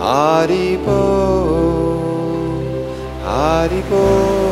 Haribo Haribo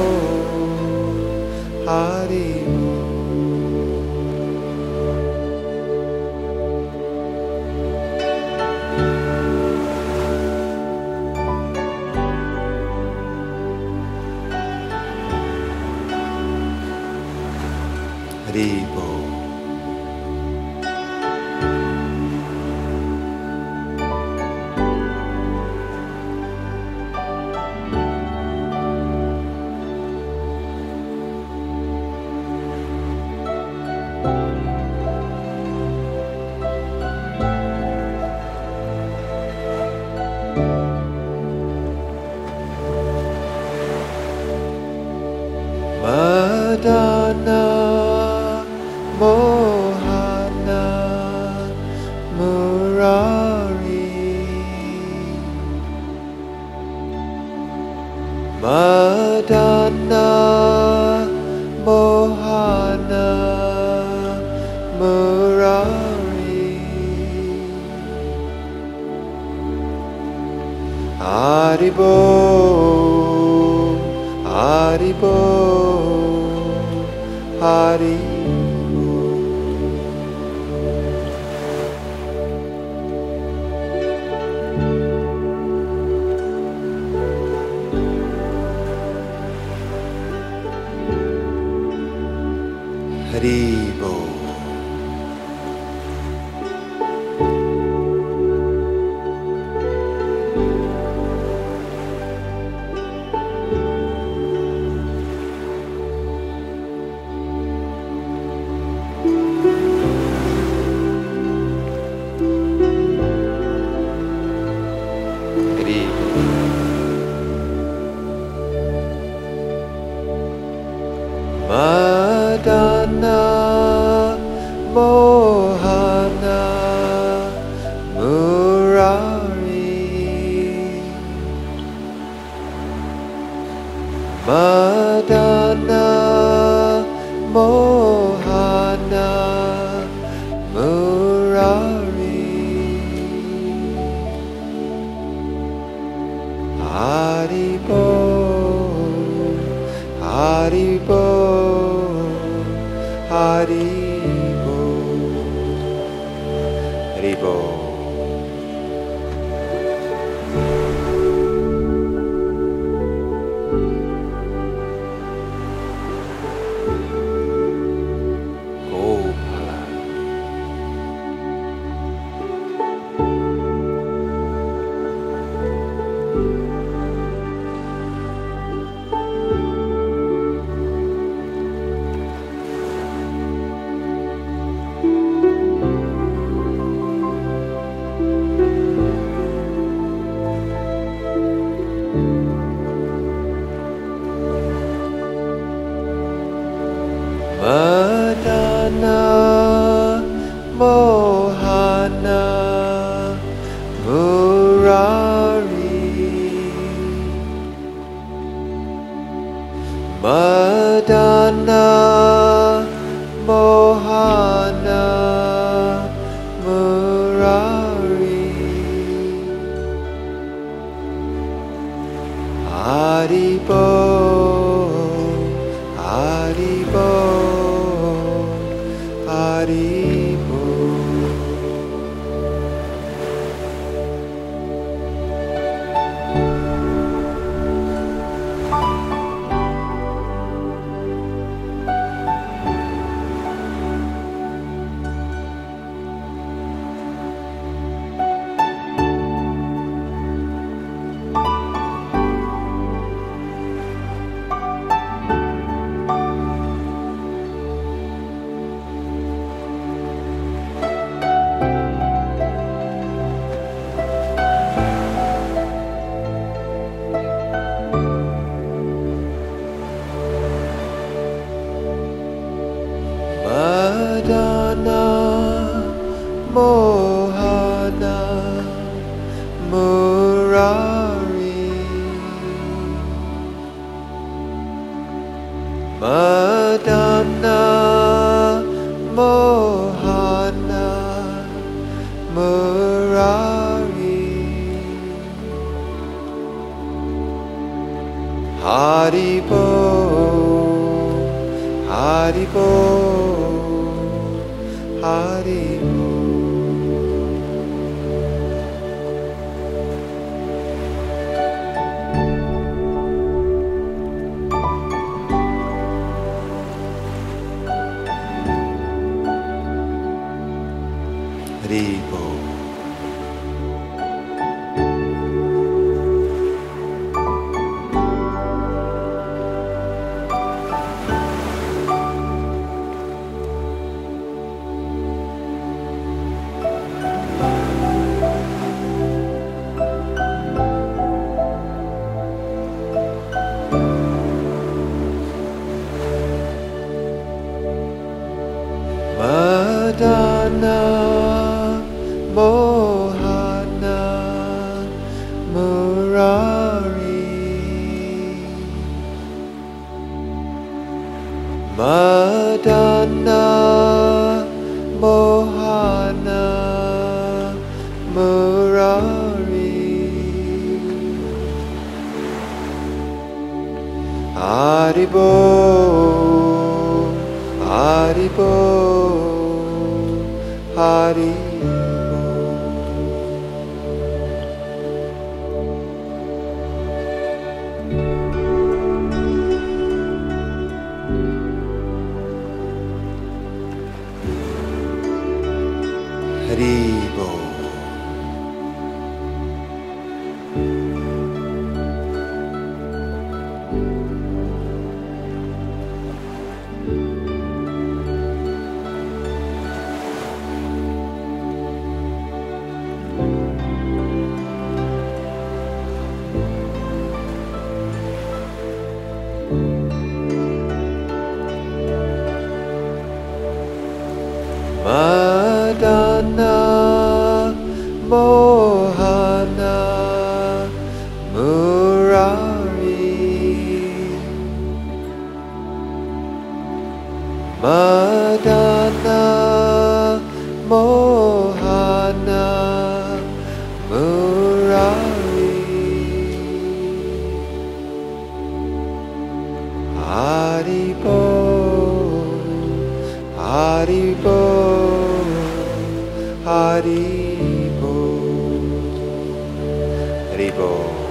Haribo.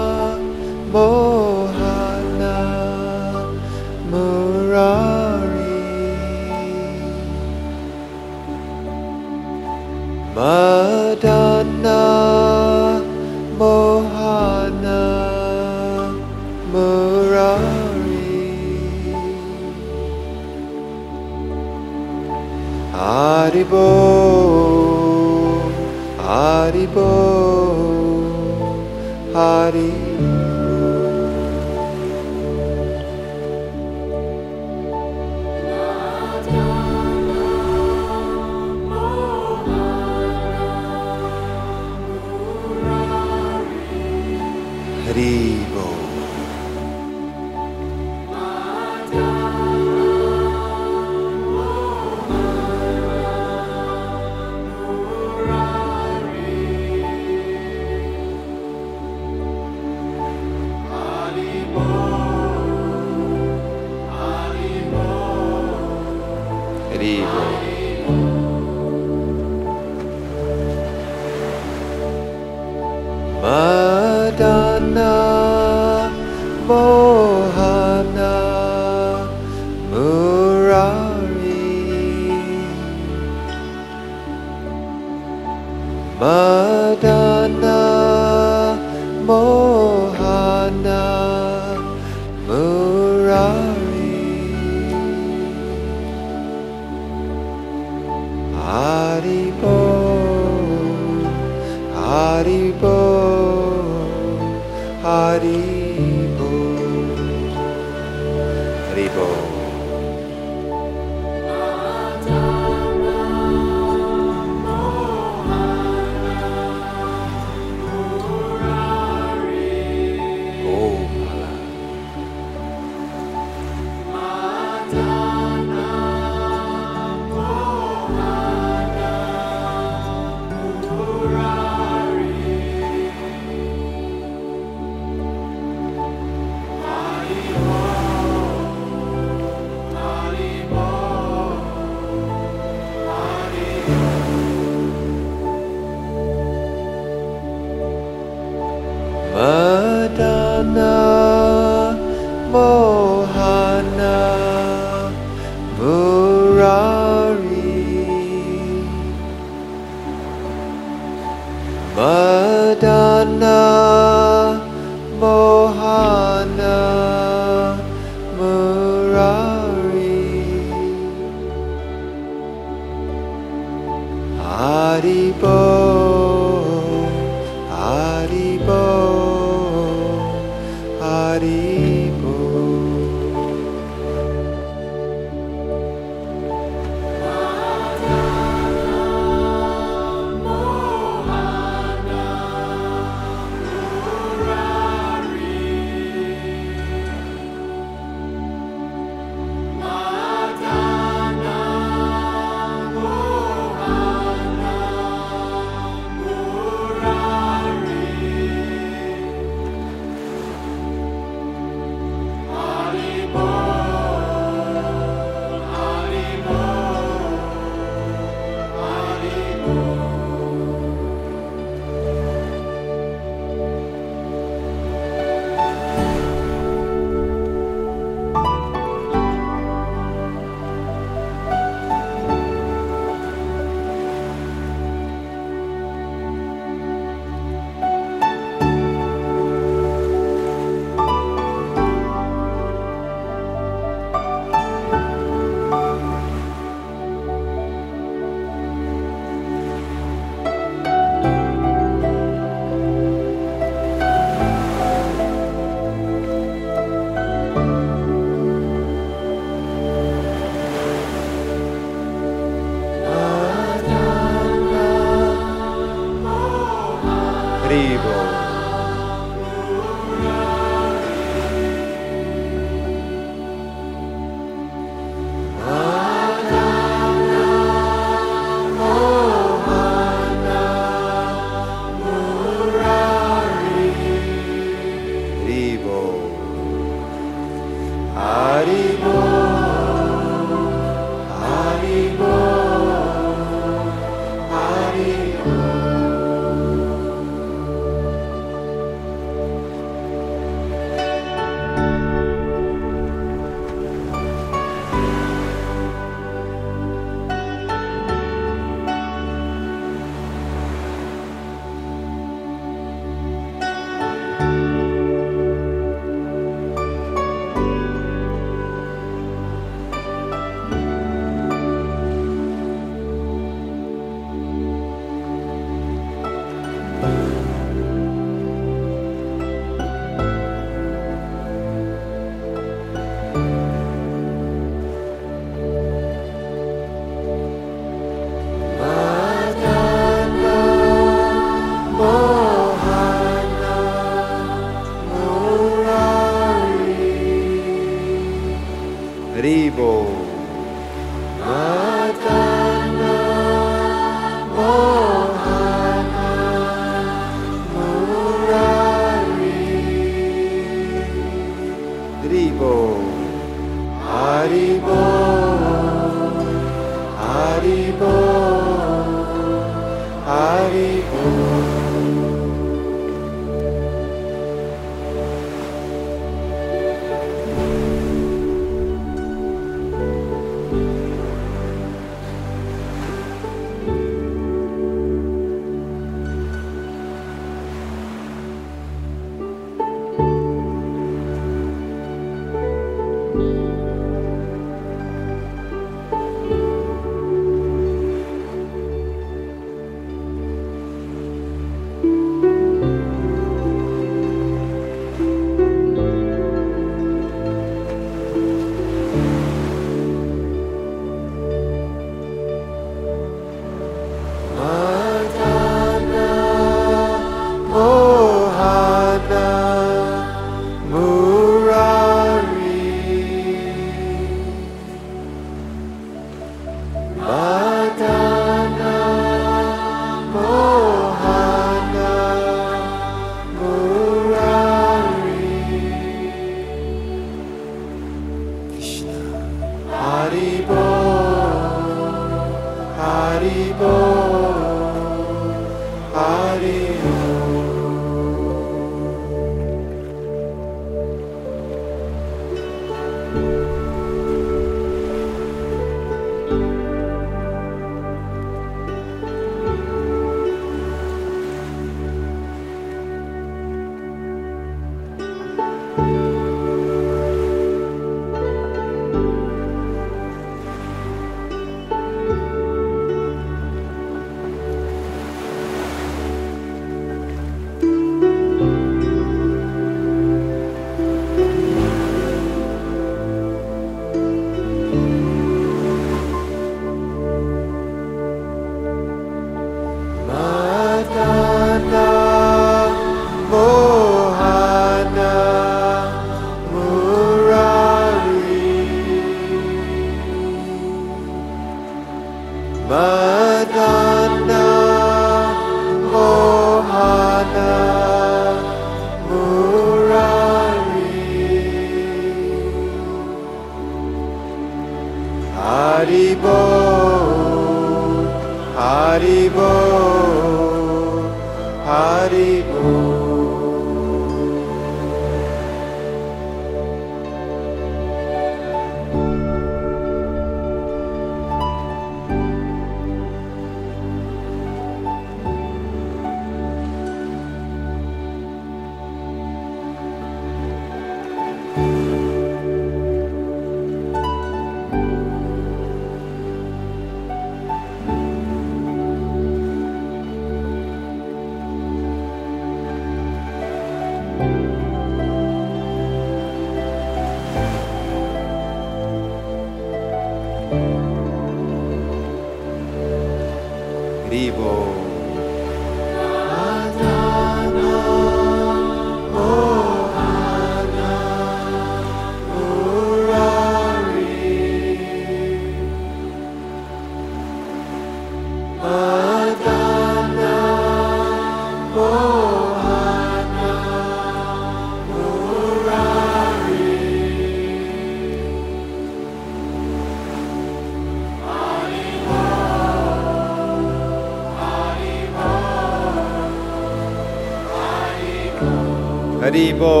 Haribo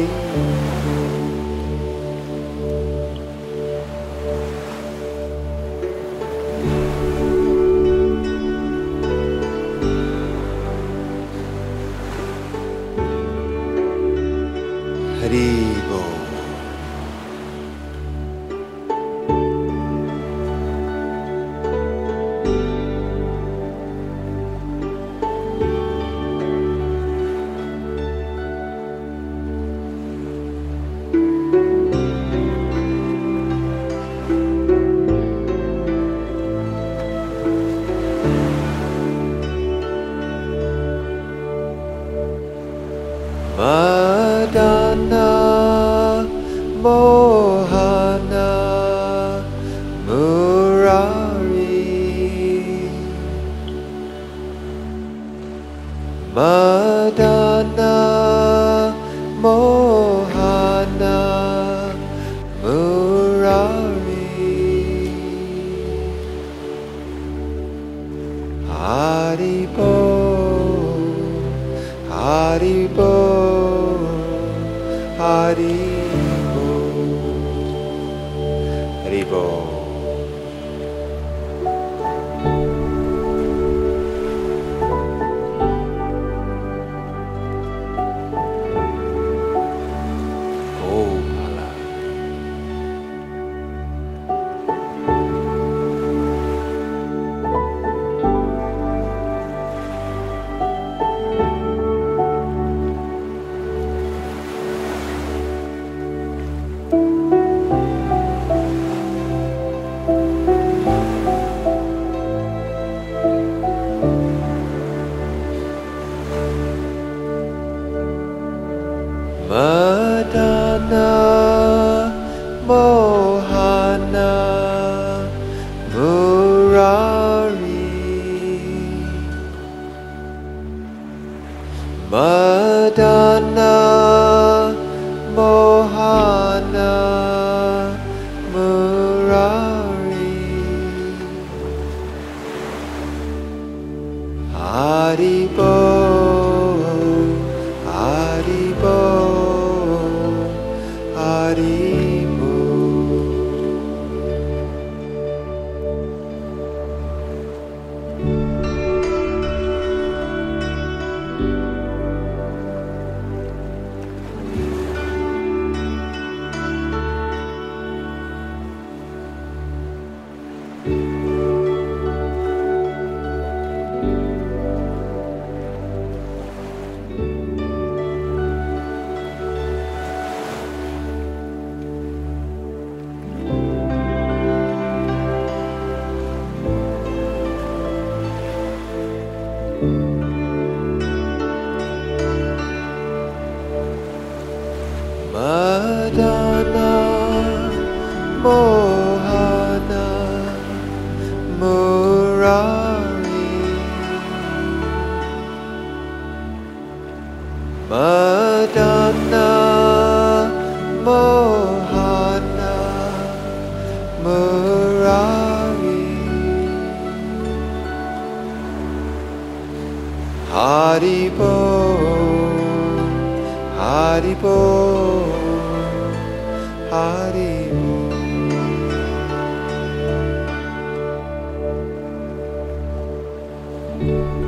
Haribo Haribo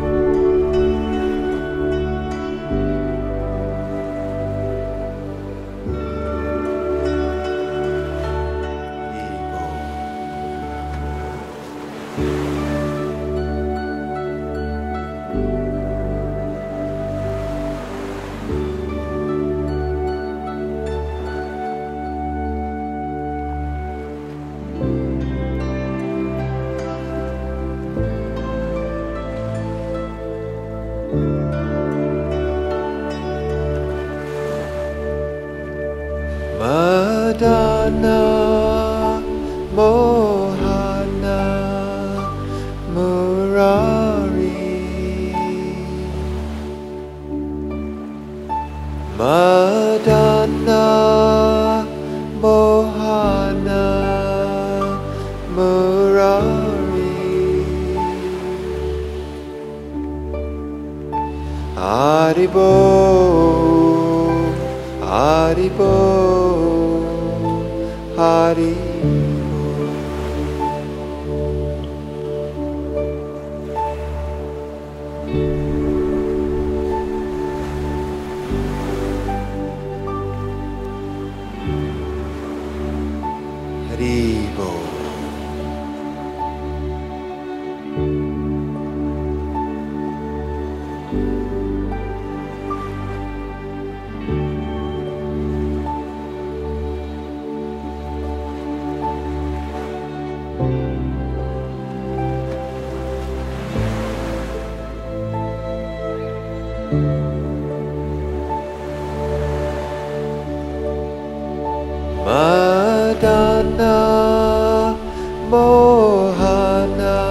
Mohana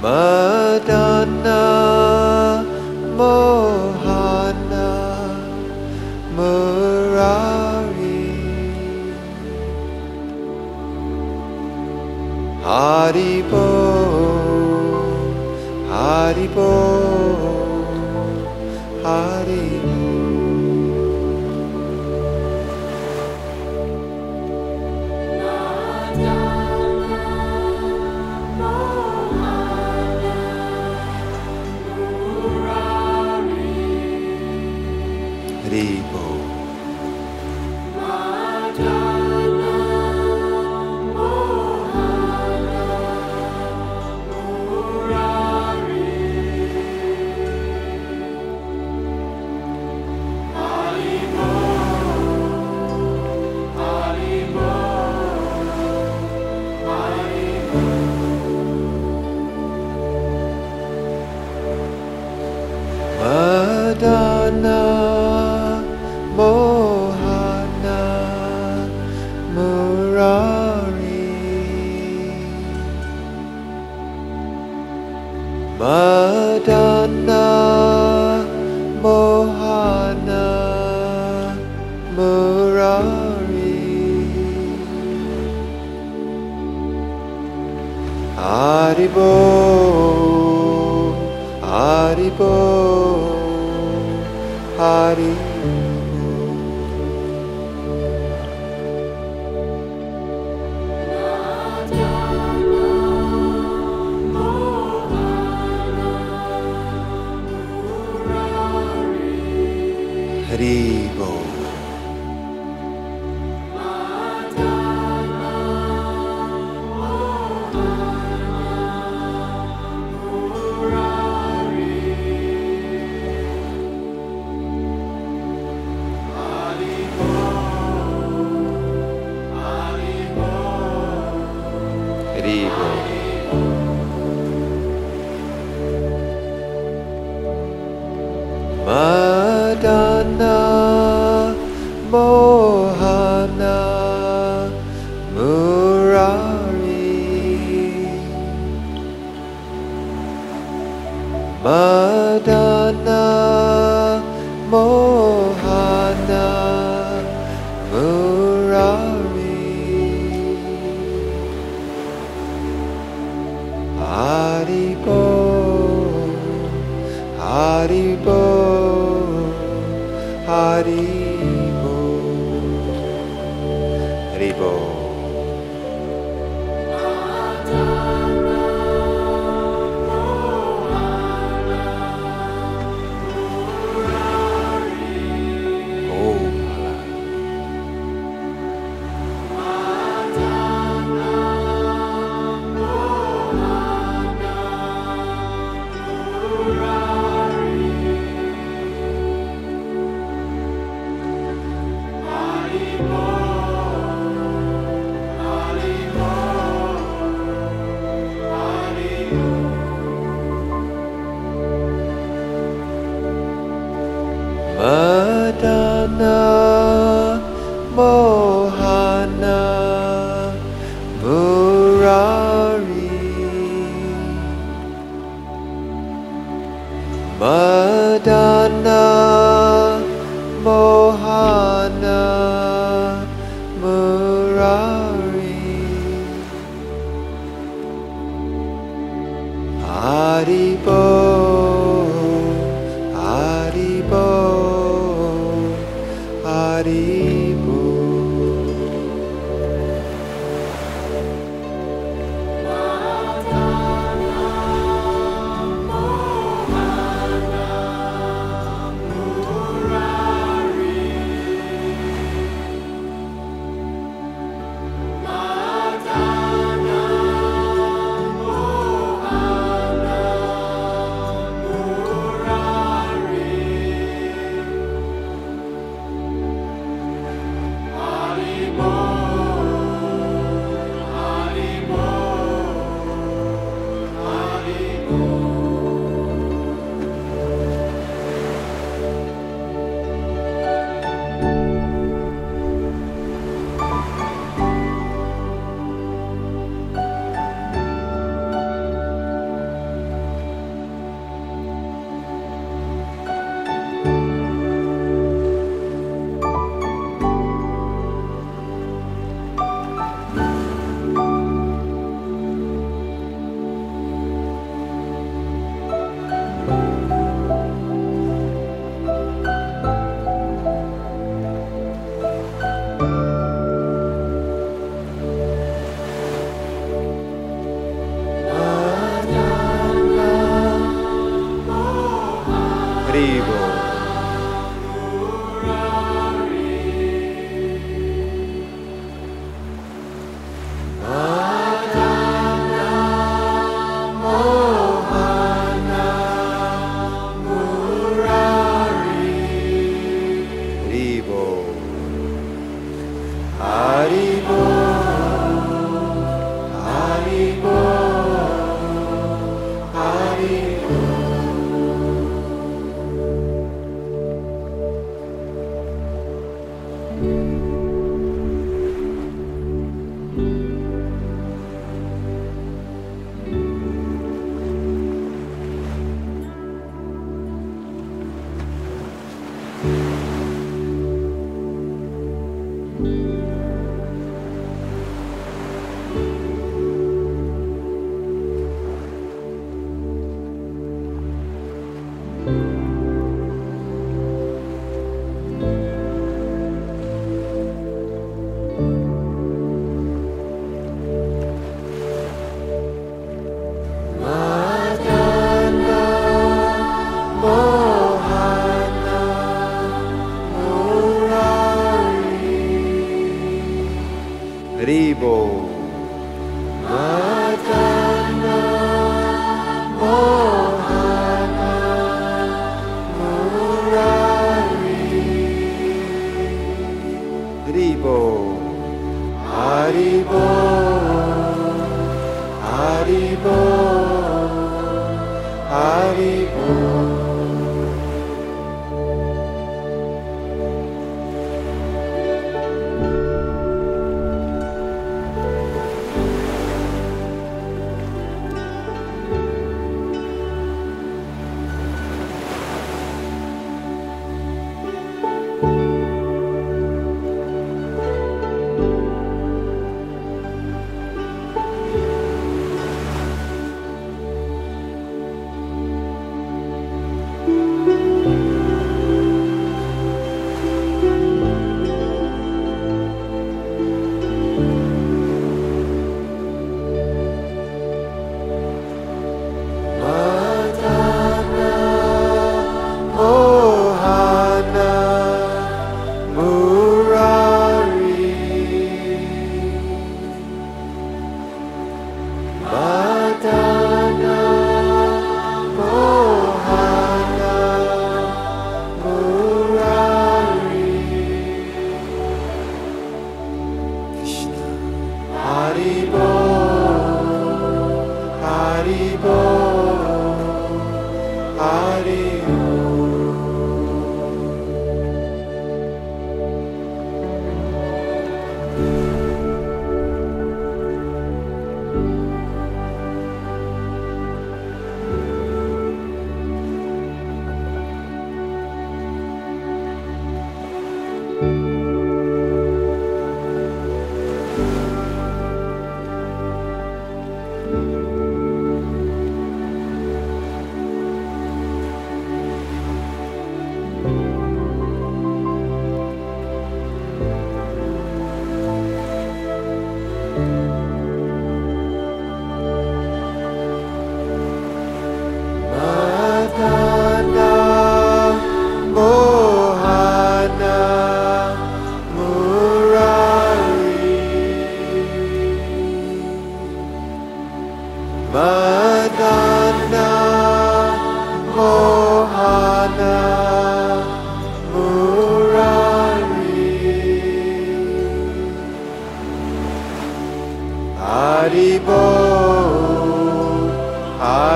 Madana Mohana Murari. Haribo Haribo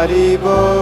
Haribo.